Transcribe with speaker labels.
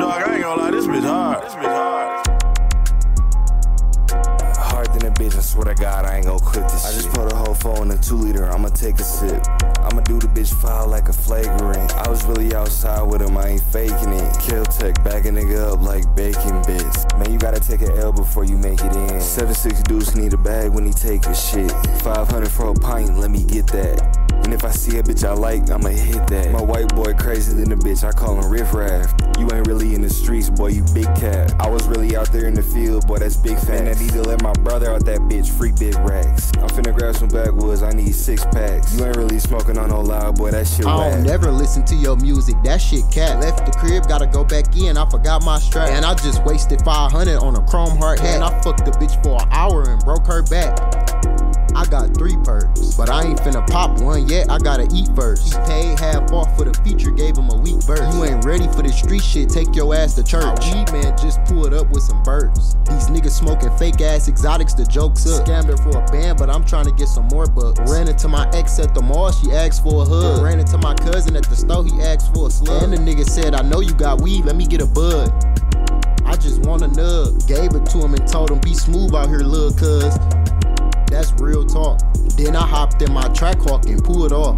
Speaker 1: Dog, I ain't gonna lie, this bitch hard. This bitch hard.
Speaker 2: Bitch, I swear to God, I ain't gon' quit this I just put a whole phone in a two liter, I'ma take a sip. I'ma do the bitch foul like a flagrant. I was really outside with him, I ain't faking it. Kill tech, back a nigga up like bacon bits. Man, you gotta take an L before you make it in. 7-6 dudes need a bag when he take a shit. 500 for a pint, let me get that. And if I see a bitch I like, I'ma hit that. My white boy crazy than a bitch, I call him Riff Raff. You ain't really in the streets, boy, you big cat. I was really out there in the field, boy, that's big fat. And I need to let my brother out that bitch, free big racks. I'm finna grab some backwoods, I need six packs. You ain't really smoking on no loud, boy, that shit
Speaker 3: I don't never listen to your music, that shit cat. Left the crib, gotta go back in, I forgot my strap. And I just wasted 500 on a chrome heart hat. And I fucked the bitch for an hour and broke her back. I got three perks, but I ain't finna pop one yet. I gotta eat first. He paid half off for the feature, gave him a week burst. You ain't ready for the street shit, take your ass to church. My weed man just pulled up with some birds. These niggas smoking fake ass exotics, the joke's up. Scammed her for a band, but I'm trying to get some more bucks. Ran into my ex at the mall, she asked for a hug. Ran into my cousin at the store, he asked for a slug. And the nigga said, I know you got weed, let me get a bud. I just want a nug. Gave it to him and told him be smooth out here, lil' cuz. That's real talk. Then I hopped in my Trackhawk and pulled off.